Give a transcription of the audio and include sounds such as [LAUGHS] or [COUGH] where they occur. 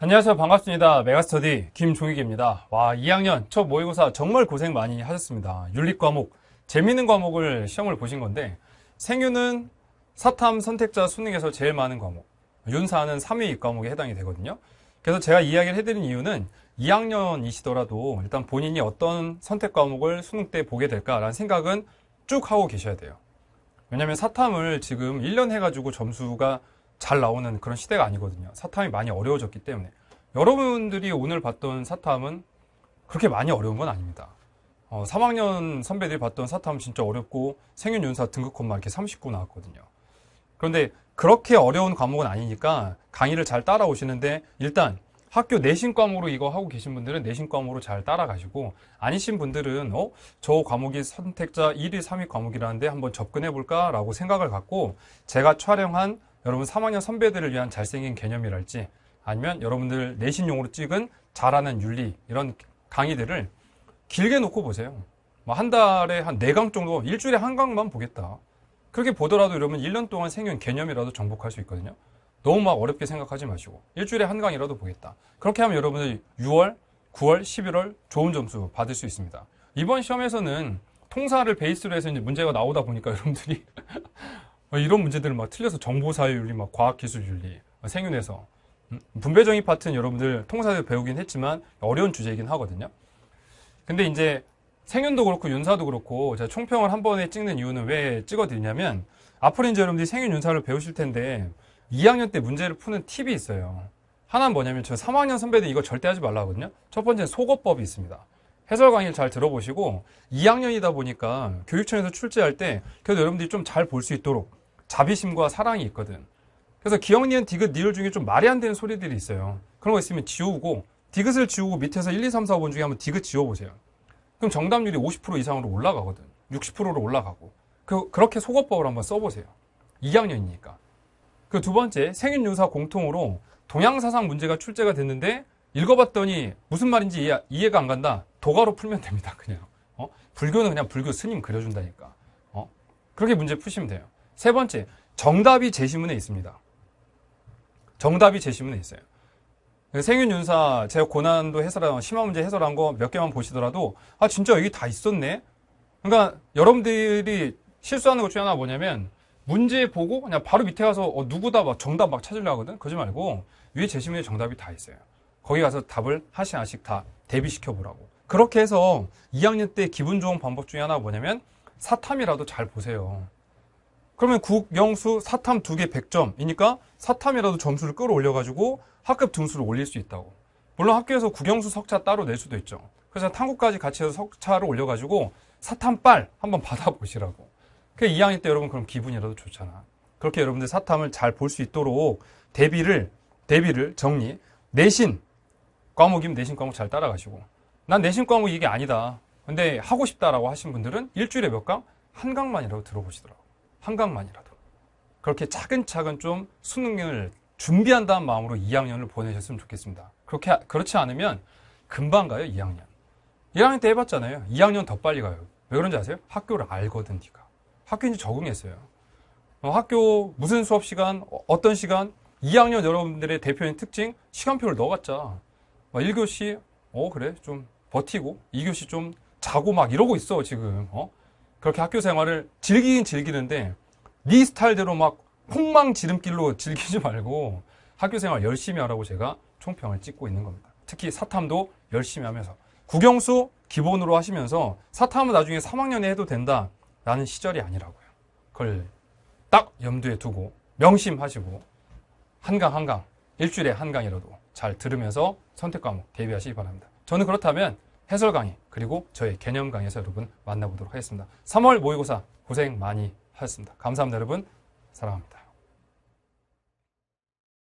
안녕하세요. 반갑습니다. 메가스터디 김종익입니다. 와, 2학년 첫 모의고사 정말 고생 많이 하셨습니다. 윤리 과목, 재밌는 과목을 시험을 보신 건데, 생유는 사탐 선택자 수능에서 제일 많은 과목, 윤사는 3위 과목에 해당이 되거든요. 그래서 제가 이야기를 해드린 이유는 2학년이시더라도 일단 본인이 어떤 선택 과목을 수능 때 보게 될까라는 생각은 쭉 하고 계셔야 돼요. 왜냐면 사탐을 지금 1년 해가지고 점수가 잘 나오는 그런 시대가 아니거든요. 사탐이 많이 어려워졌기 때문에. 여러분들이 오늘 봤던 사탐은 그렇게 많이 어려운 건 아닙니다. 어, 3학년 선배들이 봤던 사탐 진짜 어렵고 생윤윤사 등급컷만 이렇게 39 나왔거든요. 그런데 그렇게 어려운 과목은 아니니까 강의를 잘 따라오시는데 일단 학교 내신 과목으로 이거 하고 계신 분들은 내신 과목으로 잘 따라가시고 아니신 분들은 어? 저 과목이 선택자 1위, 3위 과목이라는데 한번 접근해 볼까라고 생각을 갖고 제가 촬영한 여러분 3학년 선배들을 위한 잘생긴 개념이랄지 아니면 여러분들 내신용으로 찍은 잘하는 윤리 이런 강의들을 길게 놓고 보세요. 뭐 한 달에 한네강 정도 일주일에 한 강만 보겠다. 그렇게 보더라도 여러분 1년 동안 생긴 개념이라도 정복할 수 있거든요. 너무 막 어렵게 생각하지 마시고 일주일에 한 강이라도 보겠다. 그렇게 하면 여러분들 6월, 9월, 11월 좋은 점수 받을 수 있습니다. 이번 시험에서는 통사를 베이스로 해서 이제 문제가 나오다 보니까 [LAUGHS] 여러분들이 이런 문제들을 막 틀려서 정보사회윤리, 막 과학기술윤리, 생윤에서 음, 분배정의 파트는 여러분들 통사에서 배우긴 했지만 어려운 주제이긴 하거든요. 근데 이제 생윤도 그렇고 윤사도 그렇고 제가 총평을 한 번에 찍는 이유는 왜 찍어드리냐면 앞으로 이제 여러분들이 생윤 윤사를 배우실 텐데 2학년 때 문제를 푸는 팁이 있어요. 하나는 뭐냐면 저 3학년 선배들 이거 절대 하지 말라 하거든요. 첫 번째는 속어법이 있습니다. 해설 강의를 잘 들어보시고 2학년이다 보니까 교육청에서 출제할 때 그래도 여러분들이 좀 잘 볼 수 있도록 자비심과 사랑이 있거든. 그래서 기억, 니은, 디귿, 니을 중에 좀 말이 안 되는 소리들이 있어요. 그런 거 있으면 지우고 디귿을 지우고 밑에서 1, 2, 3, 4, 5번 중에 한번 디귿 지워보세요. 그럼 정답률이 50% 이상으로 올라가거든. 60%로 올라가고. 그, 그렇게 속어법을 한번 써보세요. 2학년이니까. 그 두 번째, 생윤유사 공통으로 동양사상 문제가 출제가 됐는데 읽어봤더니 무슨 말인지 이해, 이해가 안 간다. 도가로 풀면 됩니다. 그냥. 어? 불교는 그냥 불교 스님 그려준다니까. 어? 그렇게 문제 푸시면 돼요. 세 번째, 정답이 제시문에 있습니다. 정답이 제시문에 있어요. 생윤윤사 제가 고난도 해설한 심화 문제 해설한 거 몇 개만 보시더라도 아 진짜 여기 다 있었네. 그러니까 여러분들이 실수하는 것 중에 하나 뭐냐면 문제 보고 그냥 바로 밑에 가서 어, 누구다 막 정답 막 찾으려 하거든. 그러지 말고 위에 제시문에 정답이 다 있어요. 거기 가서 답을 하나씩 하나씩 다 대비시켜 보라고. 그렇게 해서 2학년 때 기분 좋은 방법 중에 하나가 뭐냐면 사탐이라도 잘 보세요. 그러면 국 영수 사탐 두 개 100점이니까 사탐이라도 점수를 끌어올려가지고 학급 등수를 올릴 수 있다고. 물론 학교에서 국영수 석차 따로 낼 수도 있죠. 그래서 탐구까지 같이 해서 석차를 올려가지고 사탐빨 한번 [LAUGHS] 받아보시라고. 그 2학년 때 여러분 그럼 기분이라도 좋잖아. 그렇게 여러분들 사탐을 잘 볼 수 있도록 대비를 대비를 정리 내신 과목이면 내신 과목 잘 따라가시고 난 내신 과목 이게 아니다. 근데 하고 싶다라고 하신 분들은 일주일에 몇 강? 한 강만이라도 들어보시더라고. 한 강만이라도. 그렇게 차근차근 좀 수능을 준비한다는 마음으로 2학년을 보내셨으면 좋겠습니다. 그렇게 그렇지 않으면 금방 가요 2학년. 1학년 때 해봤잖아요. 2학년 더 빨리 가요. 왜 그런지 아세요? 학교를 알거든 네가. 학교 이제 적응했어요. 어, 학교 무슨 수업 시간, 어, 어떤 시간, 2학년 여러분들의 대표적인 특징 시간표를 넣어갔자. 1교시 어 그래 좀 버티고 2교시 좀 자고 막 이러고 있어 지금. 어? 그렇게 학교 생활을 즐기긴 즐기는데 네 스타일대로 막 폭망 지름길로 [LAUGHS] 즐기지 말고 학교 생활 열심히 하라고 제가 총평을 찍고 있는 겁니다. 특히 사탐도 열심히 하면서 국영수 기본으로 하시면서 사탐은 나중에 3학년에 해도 된다라는 시절이 아니라고요. 그걸 딱 염두에 두고 명심하시고 한강 한강 일주일에 한 강이라도 잘 들으면서 선택 과목 대비하시기 바랍니다. 저는 그렇다면 해설 강의 그리고 저의 개념 강의에서 여러분 만나보도록 하겠습니다. 3월 모의고사 고생 많이 하셨습니다. 감사합니다 여러분. 사랑합니다.